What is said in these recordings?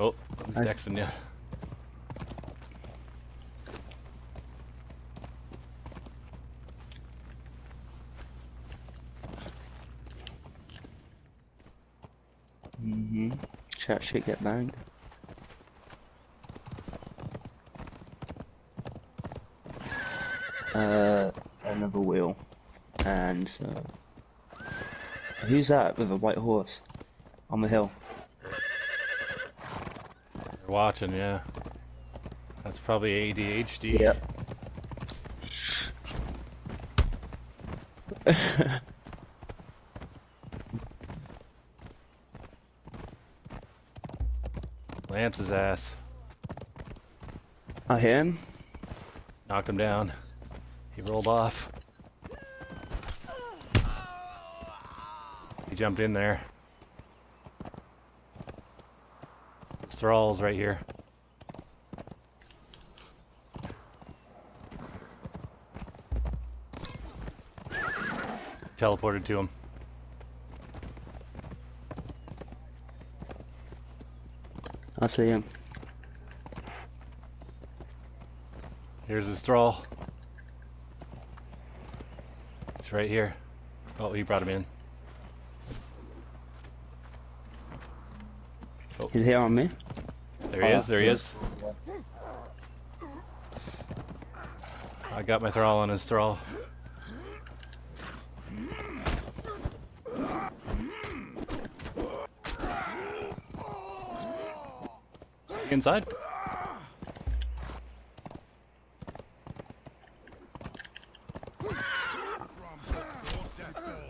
Oh, who's I- texting you? Mm-hmm. Chat shit get banged. Uh, another wheel. And, uh, who's that with a white horse? On the hill. Watching, yeah. That's probably ADHD. Yep. Lance's ass. I hear him. Knocked him down. He rolled off. He jumped in there. His thrall's right here. Teleported to him. I see him. Here's his thrall. It's right here. Oh, he brought him in. He's here on me. There he oh, is, there he is. I got my thrall on his thrall. Inside?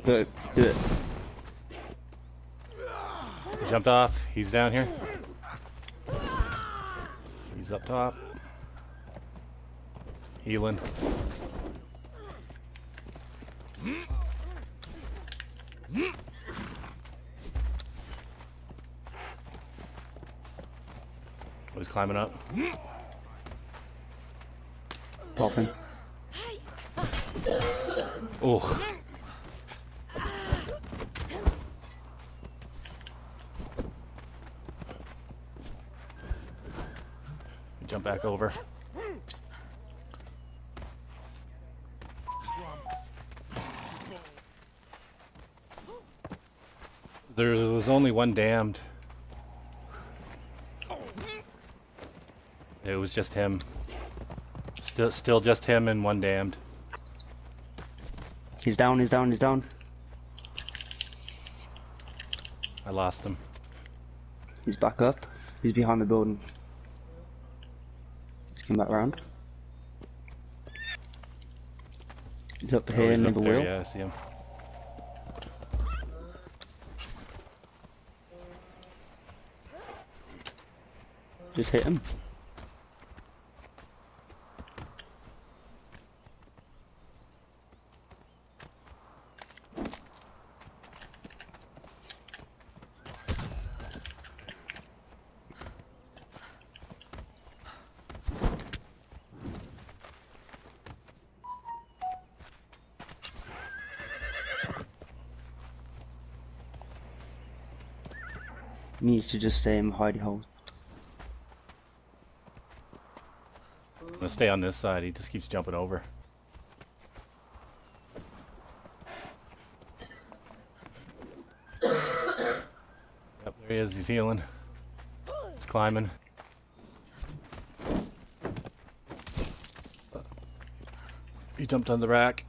Do it. Do it. He jumped off. He's down here. He's up top. Healing. Oh, he's climbing up. Popping. Oh. Jump back over. There was only one damned. It was just him. Still, still just him and one damned. He's down, he's down, he's down. I lost him. He's back up. He's behind the building. Come back round. Oh, he's up Oh, here he's near up the there, wheel. Yeah, I see him. Just hit him. Needs to just stay in the hidey hole. Let's stay on this side. He just keeps jumping over. Yep, there he is. He's healing. He's climbing. He jumped on the rack.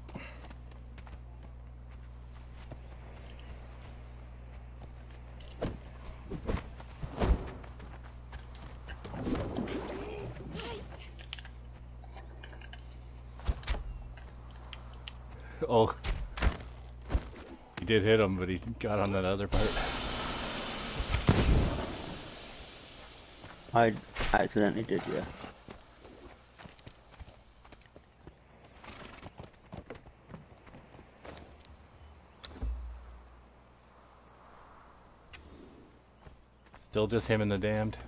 Oh. He did hit him, but he got on that other part. I accidentally did, yeah. Still just him and the damned.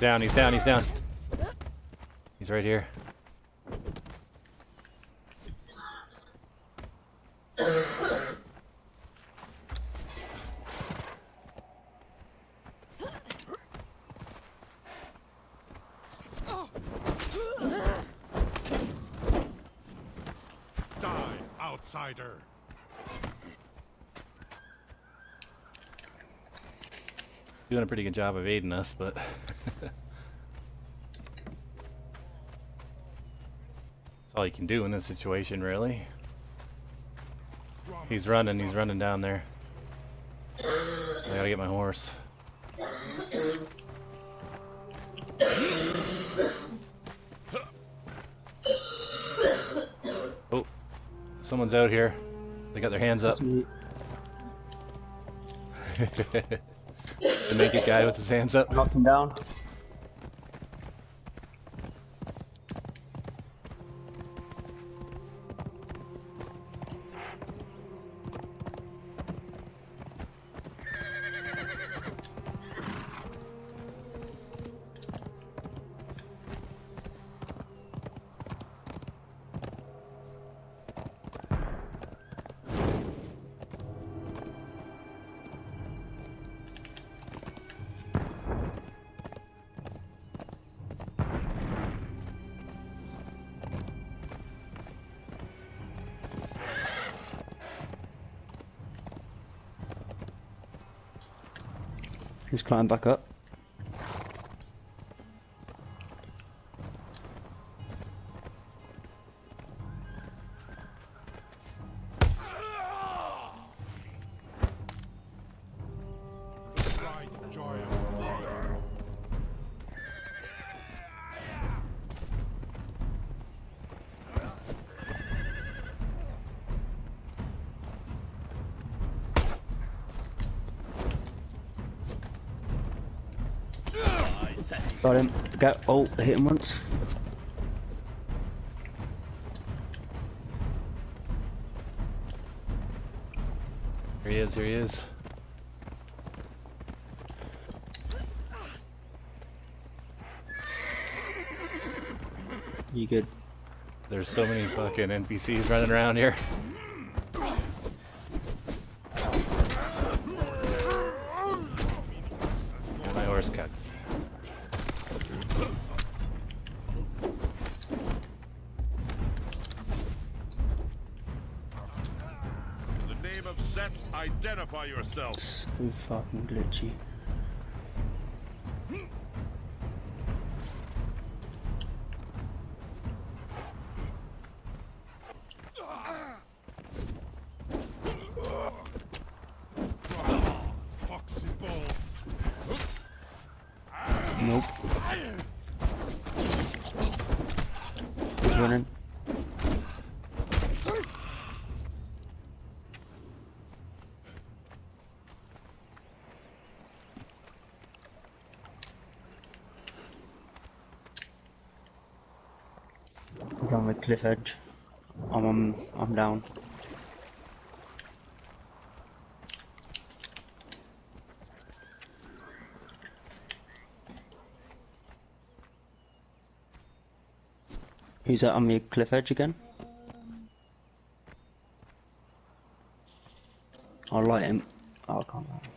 down, he's down, he's down. He's right here. Die, outsider! Doing a pretty good job of aiding us, but that's all you can do in this situation, really. He's running, he's running down there. I gotta get my horse. Oh, someone's out here. They got their hands up. The naked guy with his hands up. Knocked him down. He's climbing back up. Got him. Got oh, hit him once. Here he is, here he is. You good? There's so many fucking NPCs running around here. Got my horse cut. In the name of Set, identify yourself. So fucking glitchy. Nope. He's running. He's on the cliff edge. I'm on, I'm down. Who's that on the cliff edge again? I'll light him. Oh, I can't. light him.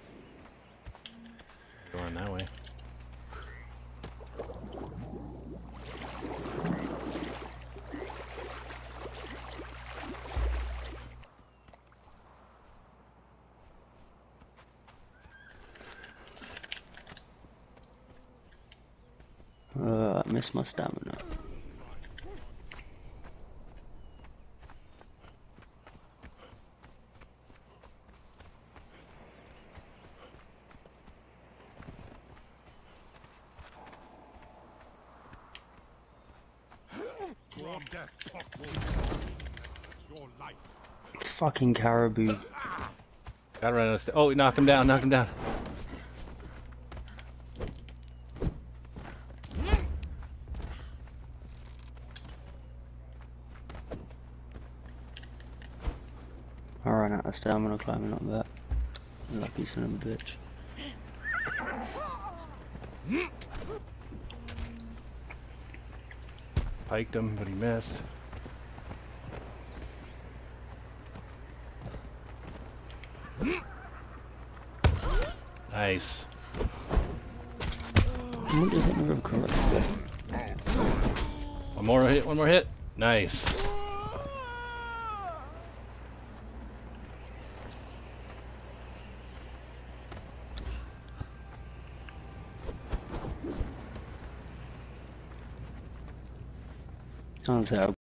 Going that way. Uh, I missed my stamina. Fucking caribou. Gotta run us. Oh, we knock him down, knock him down. I ran out of stamina climbing up that. Lucky son of a bitch. Piked him, but he missed. Nice. I wonder if hit me real correctly. One more hit, one more hit. Nice. Like